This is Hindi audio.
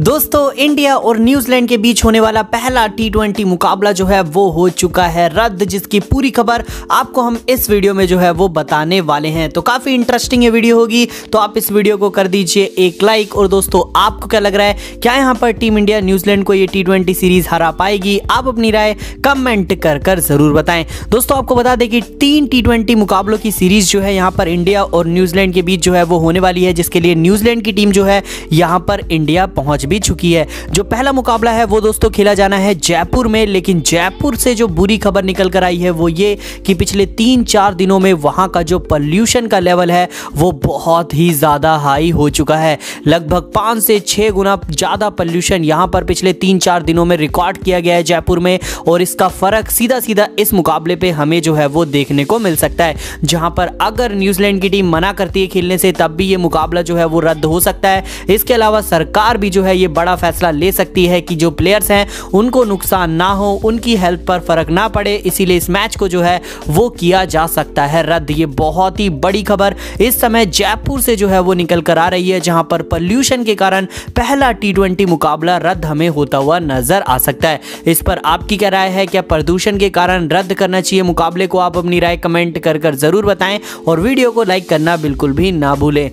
दोस्तों, इंडिया और न्यूजीलैंड के बीच होने वाला पहला टी मुकाबला जो है, वो हो चुका है रद्द, जिसकी पूरी खबर आपको हम इस वीडियो में जो है, वो बताने वाले हैं। तो काफ़ी इंटरेस्टिंग ये वीडियो होगी तो आप इस वीडियो को कर दीजिए एक लाइक और दोस्तों, आपको क्या लग रहा है, क्या यहाँ पर टीम इंडिया न्यूजीलैंड को ये टी सीरीज़ हरा पाएगी? आप अपनी राय कमेंट कर कर ज़रूर बताएँ। दोस्तों, आपको बता दें कि तीन टी मुकाबलों की सीरीज़ जो है, यहाँ पर इंडिया और न्यूजीलैंड के बीच जो है, वो होने वाली है, जिसके लिए न्यूजीलैंड की टीम जो है, यहाँ पर इंडिया पहुँच भी चुकी है। जो पहला मुकाबला है वो दोस्तों खेला जाना है जयपुर में, लेकिन जयपुर से जो बुरी खबर निकल कर आई है वो ये कि पिछले तीन चार दिनों में वहाँ का जो पॉल्यूशन का लेवल है, वो बहुत ही ज़्यादा हाई हो चुका है। लगभग पाँच से छः गुना ज़्यादा पॉल्यूशन यहाँ पर पिछले तीन चार दिनों में रिकॉर्ड किया गया है जयपुर में, और इसका फ़र्क सीधा सीधा इस मुकाबले पर हमें जो है वो देखने को मिल सकता है। जहाँ पर अगर न्यूजीलैंड की टीम मना करती है खेलने से, तब भी ये मुकाबला जो है वो रद्द हो सकता है। इसके अलावा सरकार भी जो है ये बड़ा फैसला ले सकती है कि जो प्लेयर्स हैं, उनको नुकसान ना हो, उनकी हेल्थ पर फ़र्क ना पड़े, इसीलिए इस मैच को जो है, वो किया जा सकता है। रद्द, ये बहुत ही बड़ी खबर। इस समय जयपुर से जो है, वो निकल कर आ रही है, जहाँ पर पॉल्यूशन के कारण पहला टी मुकाबला रद्द हमें होता हुआ नज़र आ सकता है। इस पर आपकी क्या राय है? क्या प्रदूषण के कारण रद्द करना चाहिए मुकाबले को? आप अपनी राय कमेंट कर कर ज़रूर बताएँ और वीडियो को लाइक करना बिल्कुल भी ना भूलें।